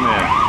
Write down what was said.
Yeah.